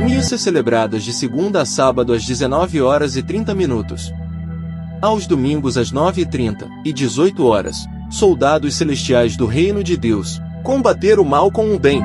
Missas celebradas de segunda a sábado às 19 horas e 30 minutos. Aos domingos às 9h30 e 18 horas. Soldados celestiais do reino de Deus. Combater o mal com o bem.